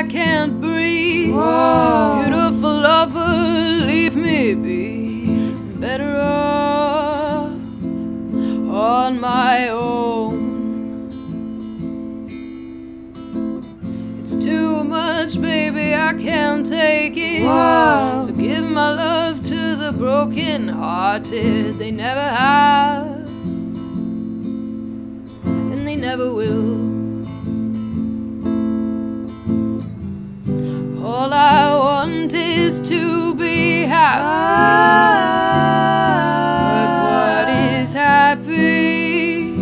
I can't breathe. Whoa. Beautiful lover, leave me be. Better off on my own. It's too much, baby, I can't take it. Whoa. So give my love to the broken hearted. They never have, and they never will. Is to be happy. But what is happy?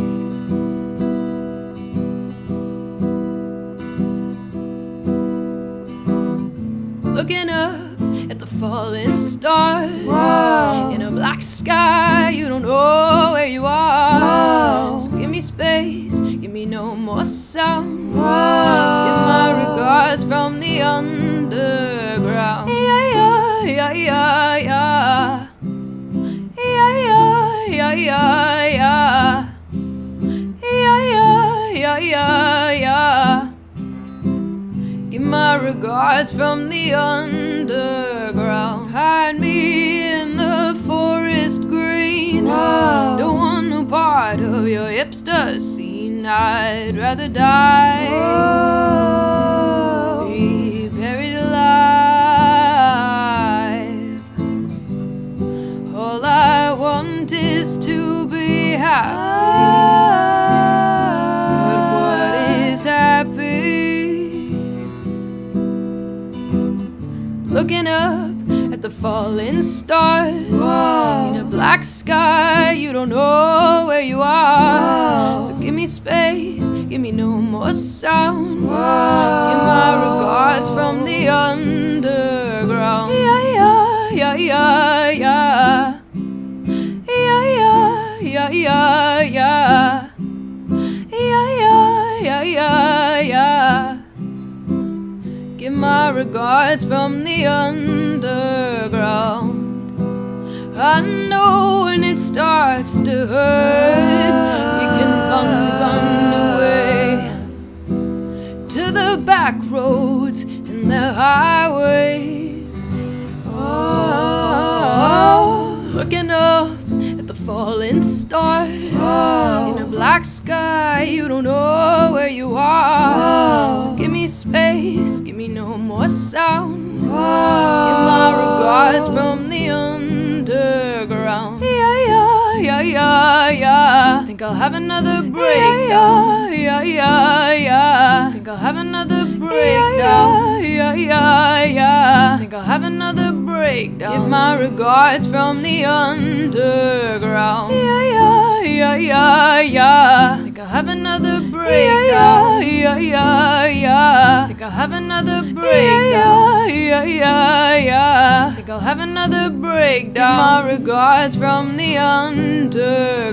Looking up at the falling stars Whoa. in a black sky, you don't know where you are. Whoa. So give me space, give me no more sound. Yeah, yeah, yeah, yeah. Yeah, yeah, yeah, yeah, yeah. Yeah, yeah, yeah. Give my regards from the underground. Hide me in the forest green. Whoa. Don't want no part of your hipster scene. I'd rather die. Whoa. Be happy. But what is happy? Looking up at the falling stars Whoa. in a black sky, you don't know where you are. Whoa. So give me space, give me no more sound. Whoa. Give my regards from the underground. Yeah, yeah, yeah, yeah. Yeah, yeah, yeah, yeah, yeah. Yeah, yeah, yeah, yeah. Give my regards from the underground. I know when it starts to hurt, you can run, run away to the back roads and the highways. Oh, looking up at the falling stars Whoa. in a black sky, you don't know where you are. Whoa. So give me space, give me no more sound. Give my regards from the underground. Yeah, yeah, yeah, yeah, yeah. Think I'll have another breakdown. Yeah, yeah, yeah. yeah. Think I'll have another breakdown. Yeah, yeah, yeah. Think I'll have another breakdown. Give my regards from the underground. Yeah, yeah, yeah, yeah, yeah. Think I'll have another breakdown. Yeah, yeah, yeah. Think I'll have another breakdown. Yeah, yeah, yeah. Think I'll have another breakdown. Give my regards from the underground.